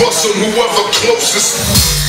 doses, bust on whoever closest.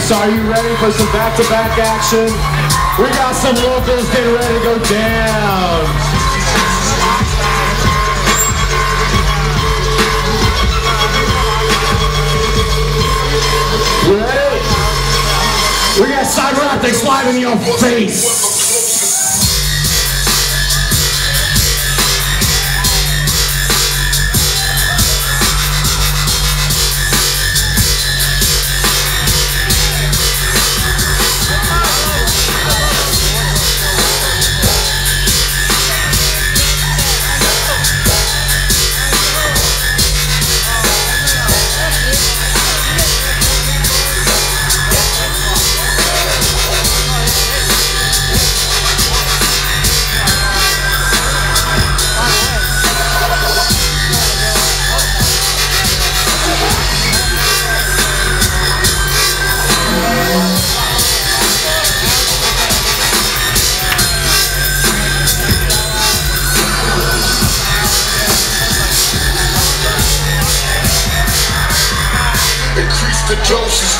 Of are you ready for some back-to-back -back action? We got some locals getting ready to go down. We got Cyberoptics live in your face.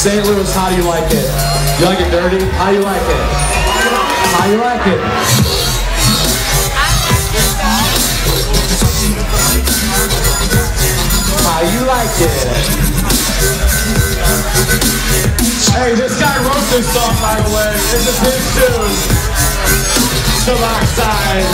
St. Louis, how do you like it? You like it dirty? How do you like it? How do you like it? How you like it? Hey, this guy wrote this song, by the way. This is his tune. Suboxide.